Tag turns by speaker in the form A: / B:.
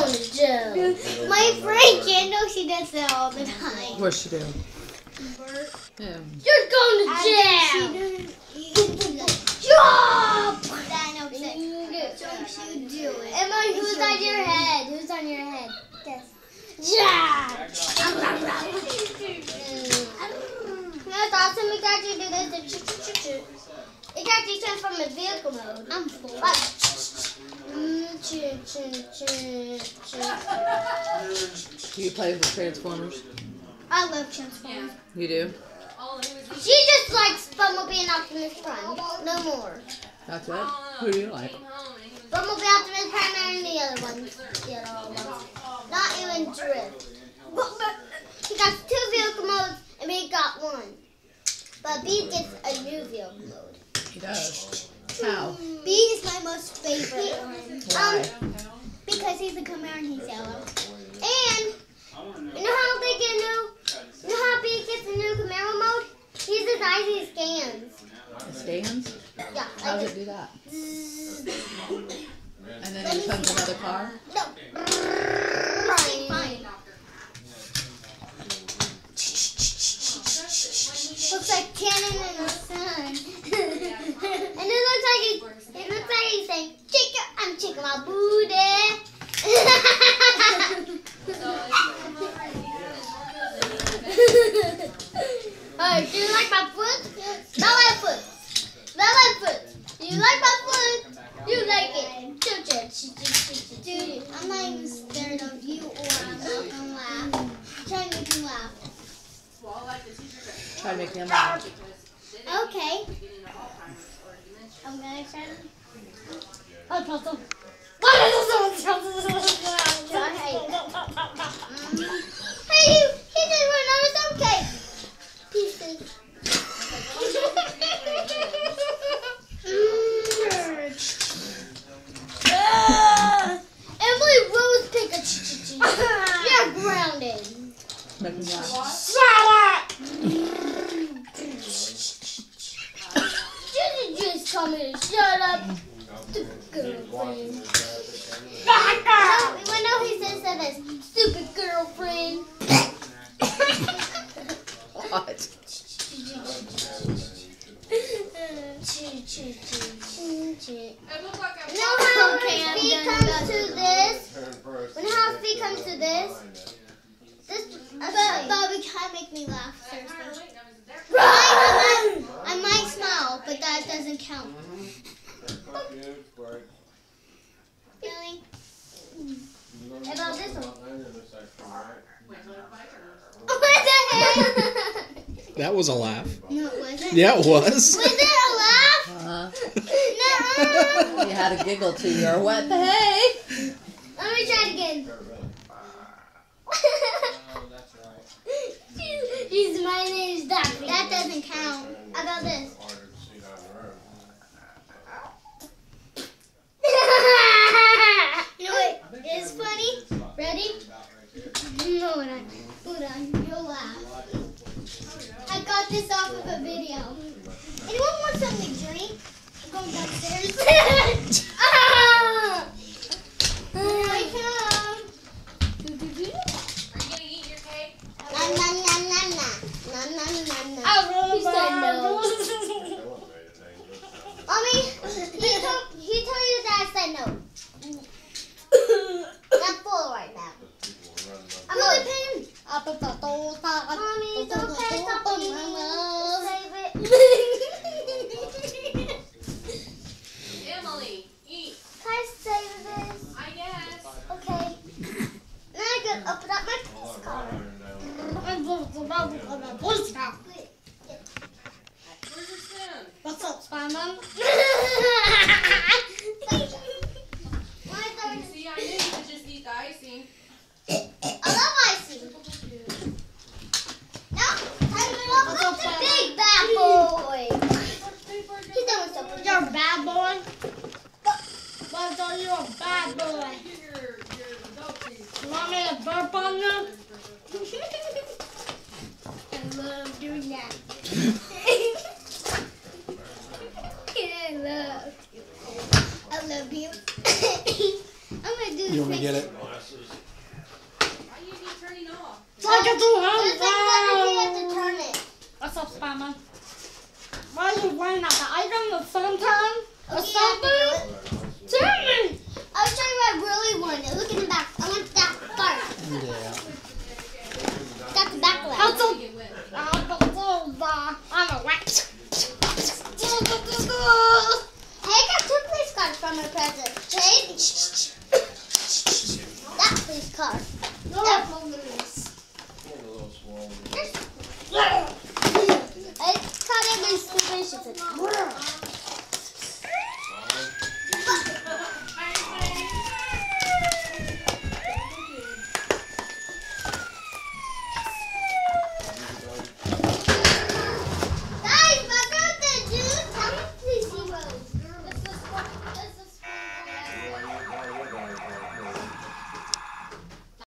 A: My friend Kendall, she does that all the time.
B: What's she do?
A: You're going to jail. Jump! Don't you do it. Emma, who's on your head? Who's on your head? Yes. Yeah. That's awesome. We got you do this. It got you transform in vehicle mode. I'm full.
B: Do you play with Transformers?
A: I love Transformers.
B: You do?
A: She just likes Bumblebee and Optimus Prime. No more.
B: That's it? Who do you like?
A: Bumblebee, Optimus Prime, and the other ones. The other ones. Not even Drift. But, but he got two vehicle modes, and we got one. But B gets a new vehicle mode.
B: He does. How?
A: B is my most favorite one.
B: Why?
A: Um, because he's a Camaro and he's yellow. And you know how they get new? You know how B gets a new Camaro mode? He's his eyes he scans.
B: It stands?
A: Yeah.
B: How
A: Like
B: does it do that? And then it becomes another car?
A: No. Fine. Looks like cannon in the sun. and it looks like he, it looks like he's saying, "Chicken, I'm chicken my booty." Alright, do you like my foot? Smell my foot. Smell my foot. Do you like my foot? You like it. Dude, I'm not even scared of you or I'm not gonna laugh. Try to make me laugh.
B: Try to make him laugh.
A: Okay. I'm gonna try to. Oh, puzzle. Hey, you, he did run out of some cake. Pieces. Ah, Emily Rose pick a ch You're grounded.
B: Make him laugh.
A: Shut up! Did you just tell me to shut up? Stupid girlfriend. No, we but, but make me laugh. Seriously. I, might, I might smile, but that doesn't count. Really? About this one? What the hell?
C: That was a laugh.
A: no, it wasn't.
C: Yeah, it was.
A: Was it a laugh?
B: Uh-huh.
A: No.
B: You had a giggle to your what the hey?
A: Let me try it again. She's, my name is stuff. That doesn't count. How about this? you know what is funny? Ready? No, we're not. Hold on. You'll laugh. I got this off of a video. Anyone want something to drink? I'm going downstairs. ah! Here I come. Nom, nom, nom, nom, nom. Nom, nom, nom, nom. He said no. Mommy, he told, he told you that I said no. I'm full right now. I'm only paying. Mommy, it's okay. Stop eating. Save it.
D: Emily, eat.
A: Can I save this?
D: I guess.
A: Okay. Now I can open up my police card.
D: Where's your spoon?
A: What's up, Spider-Man?
D: You see, I knew you could just eat the icing.
A: I love icing. Now, time to look at the big bad boy. He's doing something. You're a bad boy. Why are you a bad boy?
D: Your, your adult teeth.
A: You want me to burp on you? I love doing that. I love you. I love you. I'm gonna do
C: You want me to
A: this.
C: get it?
A: I can do You have to turn it.
C: What's up, Spider-Man? Why are you wearing out the item at the same time? Or
A: Okay, you have to do
C: something?
A: it.
C: from a
A: present. Change. That's his car. No, no, no. I cut him in stupid.